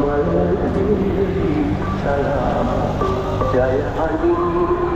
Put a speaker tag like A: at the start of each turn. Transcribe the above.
A: मलई चला जय हरि